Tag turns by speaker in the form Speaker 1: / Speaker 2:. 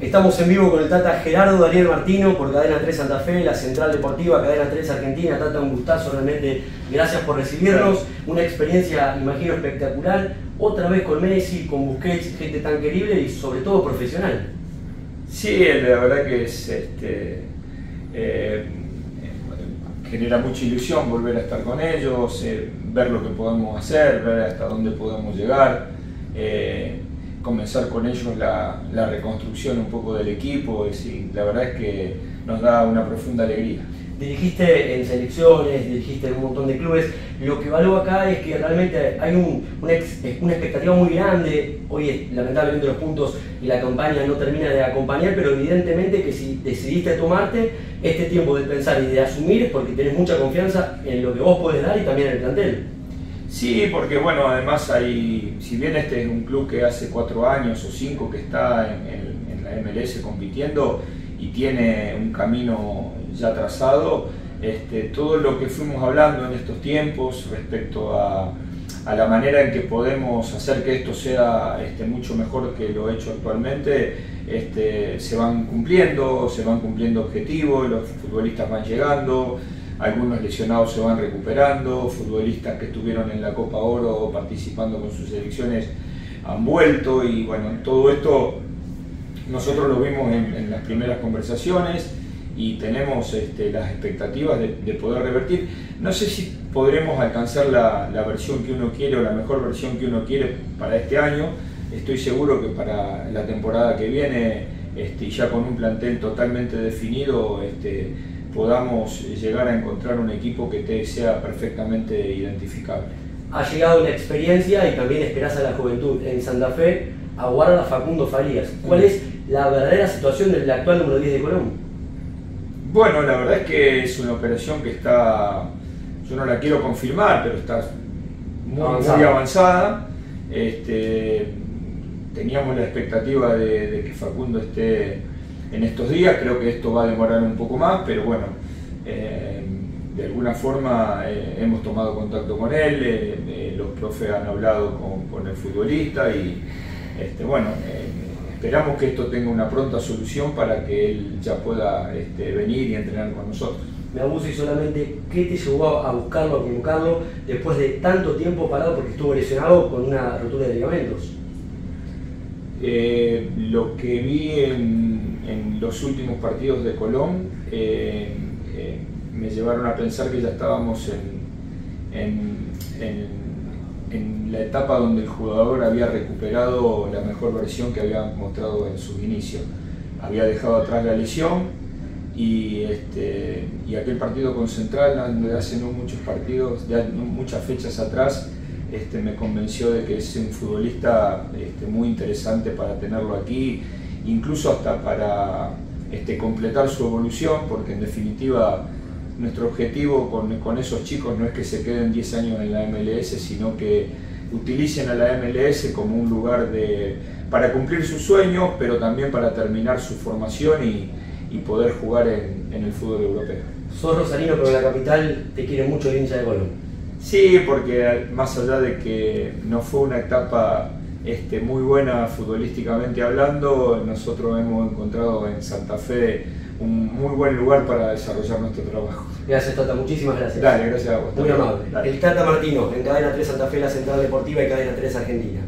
Speaker 1: Estamos en vivo con el Tata Gerardo Daniel Martino por Cadena 3 Santa Fe, la Central Deportiva, Cadena 3 Argentina. Tata, un gustazo realmente. Gracias por recibirnos. Una experiencia, imagino, espectacular. Otra vez con Messi, con Busquets, gente tan querible y sobre todo profesional.
Speaker 2: Sí, la verdad que es, este, eh, genera mucha ilusión volver a estar con ellos, eh, ver lo que podemos hacer, ver hasta dónde podemos llegar. Eh, comenzar con ellos la, reconstrucción un poco del equipo, la verdad es que nos da una profunda alegría.
Speaker 1: Dirigiste en selecciones, dirigiste en un montón de clubes. Lo que valgo acá es que realmente hay una, expectativa muy grande. Hoy, lamentablemente, los puntos y la campaña no termina de acompañar, pero evidentemente que si decidiste tomarte este tiempo de pensar y de asumir es porque tenés mucha confianza en lo que vos podés dar y también en el plantel.
Speaker 2: Sí, porque bueno, además hay, si bien este es un club que hace cuatro años o cinco que está en, la MLS compitiendo y tiene un camino ya trazado, este, todo lo que fuimos hablando en estos tiempos respecto a, la manera en que podemos hacer que esto sea este, mucho mejor que lo hecho actualmente, este, se van cumpliendo, se van cumpliendo objetivos, los futbolistas van llegando algunos lesionados se van recuperando, futbolistas que estuvieron en la Copa Oro participando con sus selecciones han vuelto y bueno, todo esto nosotros lo vimos en, las primeras conversaciones y tenemos este, las expectativas de, poder revertir. No sé si podremos alcanzar la, versión que uno quiere o la mejor versión que uno quiere para este año. Estoy seguro que para la temporada que viene, este, ya con un plantel totalmente definido, este, podamos llegar a encontrar un equipo que te sea perfectamente identificable.
Speaker 1: Ha llegado una experiencia y también esperás a la juventud en Santa Fe, aguarda a Facundo Farías. ¿Cuál es la verdadera situación del actual número 10 de Colón?
Speaker 2: Bueno, la verdad es que es una operación que está, yo no la quiero confirmar, pero está muy avanzada. Este, teníamos la expectativa de que Facundo esté en estos días. Creo que esto va a demorar un poco más, pero bueno, eh, de alguna forma eh, hemos tomado contacto con él, eh, los profes han hablado con, el futbolista y este, bueno, esperamos que esto tenga una pronta solución para que él ya pueda este, venir y entrenar con nosotros.
Speaker 1: Me abuso y solamente, ¿qué te llevó a buscarlo, a convocarlo después de tanto tiempo parado porque estuvo lesionado con una rotura de ligamentos?
Speaker 2: lo que vi en en los últimos partidos de Colón eh, eh, me llevaron a pensar que ya estábamos en, en, la etapa donde el jugador había recuperado la mejor versión que había mostrado en su inicio. Había dejado atrás la lesión y, este, y aquel partido con Central, donde hace no muchos partidos, ya muchas fechas atrás, este, me convenció de que es un futbolista este, muy interesante para tenerlo aquí incluso hasta para este, completar su evolución, porque en definitiva nuestro objetivo con, esos chicos no es que se queden 10 años en la MLS, sino que utilicen a la MLS como un lugar de, para cumplir sus sueños, pero también para terminar su formación y, poder jugar en, el fútbol europeo.
Speaker 1: Sos rosarino, pero en la capital te quiere mucho el hincha de Colón.
Speaker 2: Sí, porque más allá de que no fue una etapa este, muy buena futbolísticamente hablando. Nosotros hemos encontrado en Santa Fe un muy buen lugar para desarrollar nuestro trabajo.
Speaker 1: Gracias Tata, muchísimas gracias.
Speaker 2: Dale, gracias a vos.
Speaker 1: Muy amable. El Tata Martino, en Cadena 3 Santa Fe, la Central Deportiva y Cadena 3 Argentina.